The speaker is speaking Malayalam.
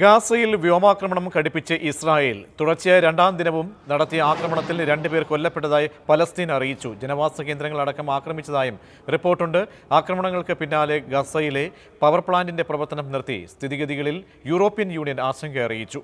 ഗാസയിൽ വ്യോമാക്രമണം ഘടിപ്പിച്ച് ഇസ്രായേൽ. തുടർച്ചയായ രണ്ടാം ദിനവും നടത്തിയ ആക്രമണത്തിൽ രണ്ടുപേർ കൊല്ലപ്പെട്ടതായി പലസ്തീൻ അറിയിച്ചു. ജനവാസ കേന്ദ്രങ്ങളടക്കം ആക്രമിച്ചതായും റിപ്പോർട്ടുണ്ട്. ആക്രമണങ്ങൾക്ക് പിന്നാലെ ഗസയിലെ പവർ പ്ലാന്റിന്റെ പ്രവർത്തനം നിർത്തി. സ്ഥിതിഗതികളിൽ യൂറോപ്യൻ യൂണിയൻ ആശങ്ക അറിയിച്ചു.